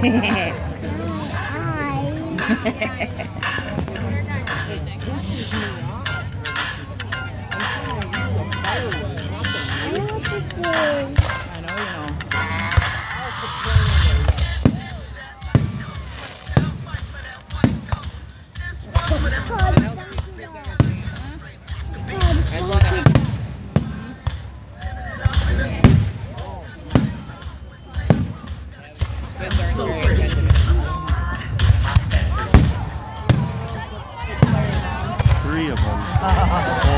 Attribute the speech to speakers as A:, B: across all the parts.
A: Hi. 哈哈哈哈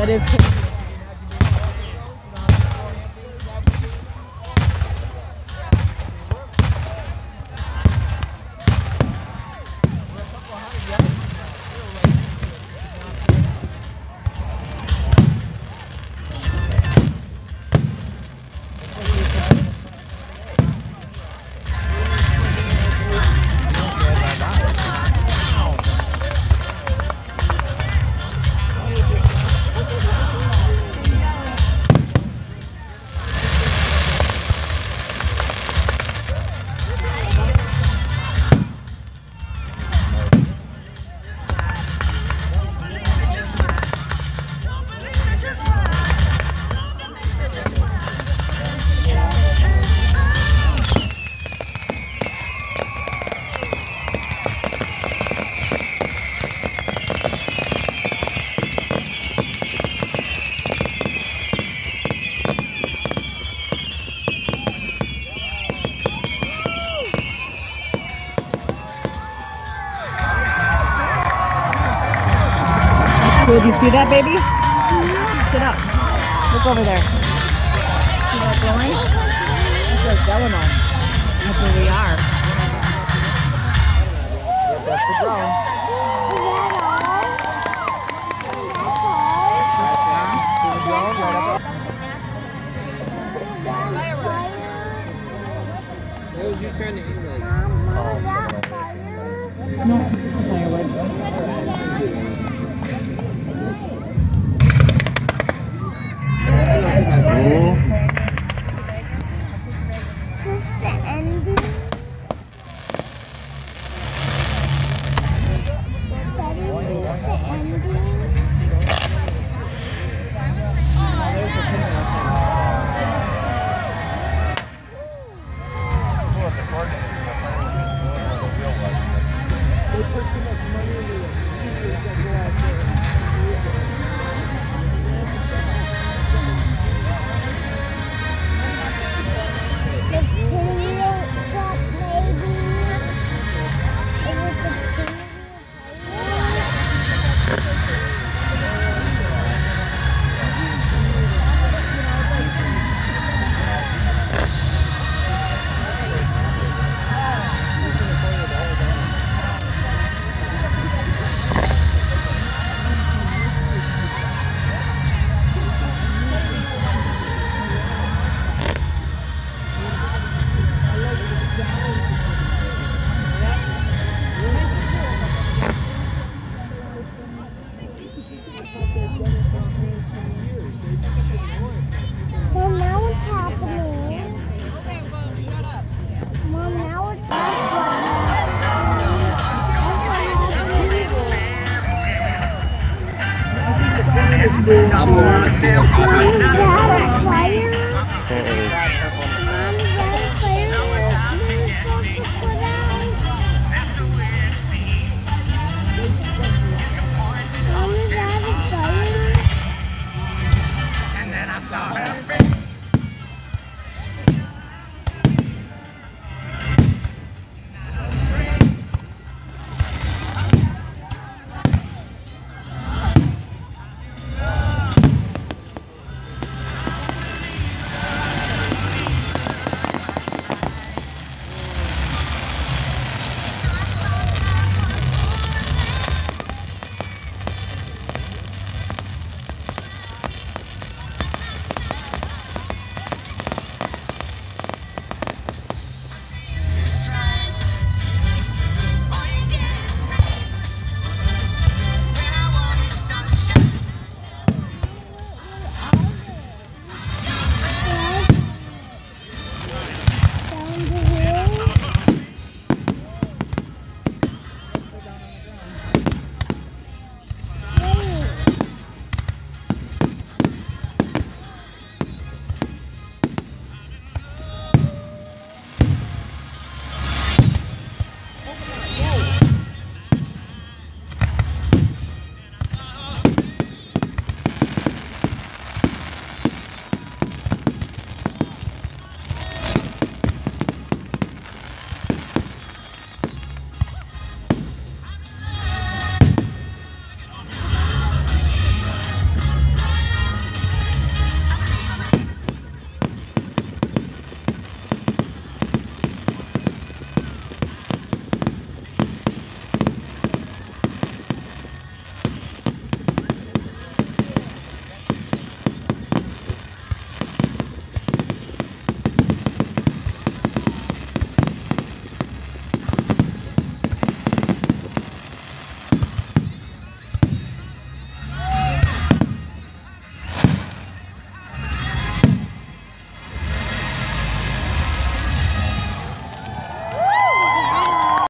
A: That is
B: crazy. Cool.
A: Do you see that, baby? Sit up. Look over there. See that glowing? That's like Delano. That's where we are. Is that a
C: player?